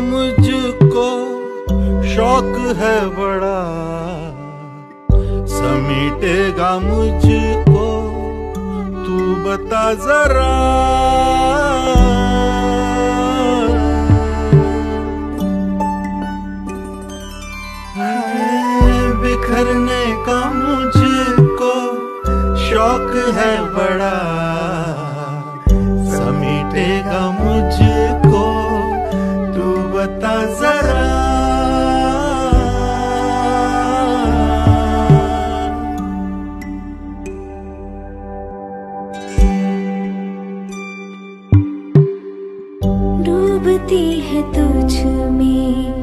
मुझको शौक है बड़ा। समीटेगा मुझको, तू बता जरा। बिखरने का मुझको शौक है बड़ा। बता जरा। डूबती है तुझ में।